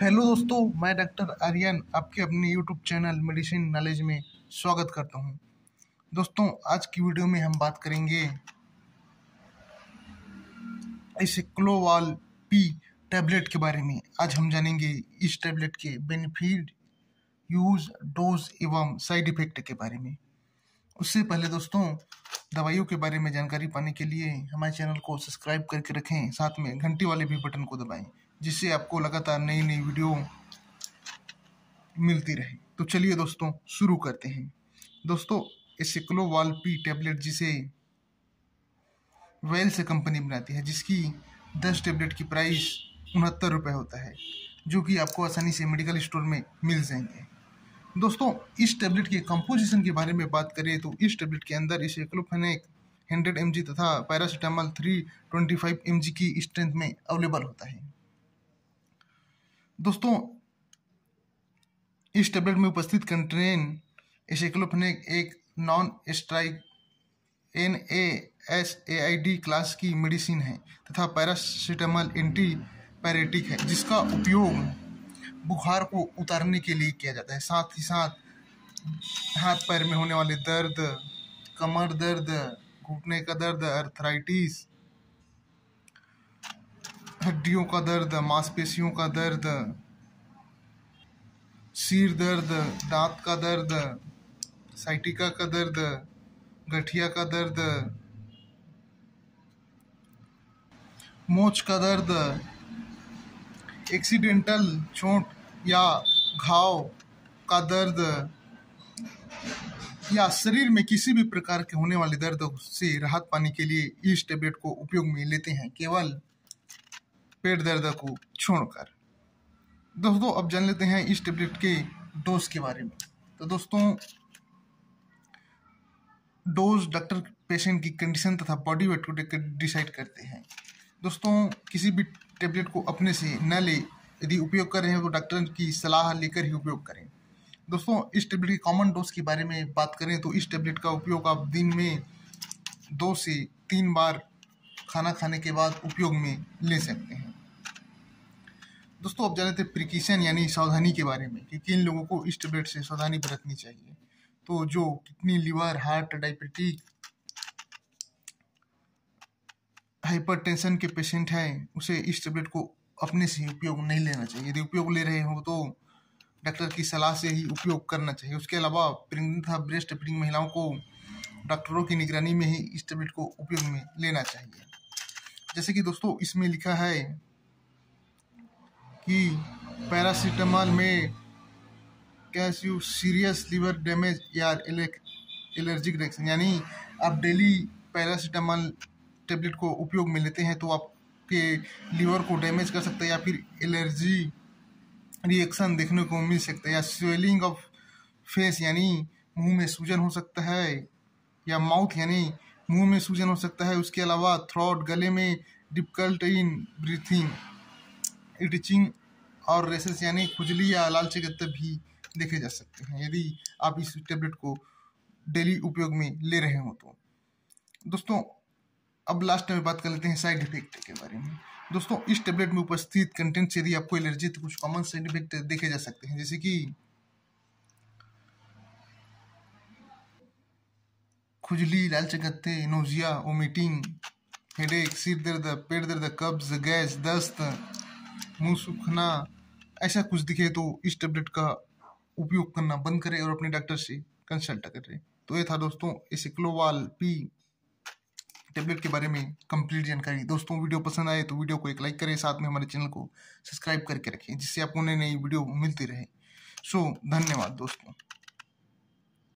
Hello दोस्तों, मैं doctor Aryan आपके अपने यूट्यूब चैनल मेडिसिन नॉलेज में स्वागत करता हूँ। दोस्तों, आज की वीडियो में हम बात करेंगे इस क्लोवाल पी टैबलेट के बारे में। आज हम जानेंगे इस टैबलेट के बेनिफिट यूज़ डोज एवं साइड इफ़ेक्ट के बारे में। उससे पहले दोस्तों, दवाइयों के बारे में जानकारी पाने के लिए हमारे चैनल को सब्सक्राइब करके रखें, साथ में घंटी वाले भी बटन को दबाएँ। जिससे आपको लगातार नई नई वीडियो मिलती रहे। तो चलिए दोस्तों, शुरू करते हैं। दोस्तों सिक्लोवाल पी टैबलेट जिसे वेल से कंपनी बनाती है, जिसकी दस टैबलेट की प्राइस उनहत्तर रुपये होता है, जो कि आपको आसानी से मेडिकल स्टोर में मिल जाएँगे। दोस्तों, इस टैबलेट के कंपोजिशन के बारे में बात करें तो इस टैबलेट के अंदर इसे क्लोफेनेक हंड्रेड एम तथा paracetamol three twenty five M की स्ट्रेंथ में अवेलेबल होता है। दोस्तों, इस टेबलेट में उपस्थित कंट्रेन एसेक्लोफेनेक एक non strike N A S A I D class की मेडिसिन है तथा पैरासीटामल एंटी पैरेटिक है, जिसका उपयोग बुखार को उतारने के लिए किया जाता है। साथ ही साथ, हाथ पैर में होने वाले दर्द, कमर दर्द, घुटने का दर्द अर्थराइटिस हड्डियों का दर्द, मांसपेशियों का दर्द, सिर दर्द, दांत का दर्द, साइटिका का दर्द, गठिया का दर्द, मोच का दर्द, एक्सीडेंटल चोट या घाव का दर्द, या शरीर में किसी भी प्रकार के होने वाले दर्द से राहत पाने के लिए इस टेबलेट को उपयोग में लेते हैं। केवल पेट दर्द को छोड़कर। दोस्तों, अब जान लेते हैं इस टेबलेट के डोज के बारे में। तो दोस्तों, डोज डॉक्टर पेशेंट की कंडीशन तथा बॉडी वेट को देखकर डिसाइड करते हैं। दोस्तों, किसी भी टेबलेट को अपने से न ले, यदि उपयोग कर रहे हैं तो डॉक्टर की सलाह लेकर ही उपयोग करें। दोस्तों, इस टेबलेट की कॉमन डोज के बारे में बात करें तो इस टेबलेट का उपयोग आप दिन में दो से तीन बार खाना खाने के बाद उपयोग में ले सकते हैं। दोस्तों, अब जाने थे प्रिकॉशन यानी सावधानी के बारे में कि किन लोगों को इस टेबलेट से सावधानी बरतनी चाहिए। तो जो kidney liver heart diabetic hypertension के पेशेंट हैं, उसे इस टेबलेट को अपने से उपयोग नहीं लेना चाहिए। यदि उपयोग ले रहे हो तो डॉक्टर की सलाह से ही उपयोग करना चाहिए। उसके अलावा प्रेगनेंट तथा ब्रेस्ट फीडिंग महिलाओं को डॉक्टरों की निगरानी में ही इस टेबलेट को उपयोग में लेना चाहिए। जैसे कि दोस्तों, इसमें लिखा है कि पैरासीटामॉल में कैसे सीरियस लिवर डैमेज या एलर्जिक रिएक्शन, यानी आप डेली पैरासीटामॉल टेबलेट को उपयोग में लेते हैं तो आपके लीवर को डैमेज कर सकता है या फिर एलर्जी रिएक्शन देखने को मिल सकता है, या स्वेलिंग ऑफ़ फेस, यानी मुँह में सूजन हो सकता है, या माउथ, यानी मुँह में सूजन हो सकता है। उसके अलावा थ्रोट, गले में डिफ़िकल्ट इन ब्रीथिंग इटिचिंग और रेसेस यानी खुजली या लाल चकत्तर भी देखे जा सकते हैं। यदि आप इस टेबलेट को डेली उपयोग में ले रहे हो तो। दोस्तों, अब लास्ट में बात कर लेते हैं साइड इफ़ेक्ट के बारे में। दोस्तों, इस टेबलेट में उपस्थित कंटेंट से यदि आपको एलर्जी तो कुछ कॉमन साइड इफ़ेक्ट देखे जा सकते हैं, जैसे कि खुजली लाल चकत्ते नोजिया वोमिटिंग हेडेक सिर दर्द, पेट दर्द, कब्ज, गैस, दस्त मुँह सूखना, ऐसा कुछ दिखे तो इस टेबलेट का उपयोग करना बंद करें और अपने डॉक्टर से कंसल्ट करें। तो ये था दोस्तों, इस क्लोवाल पी टेबलेट के बारे में कंप्लीट जानकारी। दोस्तों, वीडियो पसंद आए तो वीडियो को एक लाइक करें, साथ में हमारे चैनल को सब्सक्राइब करके रखें, जिससे आपको नई नई वीडियो मिलती रहे। सो धन्यवाद दोस्तों।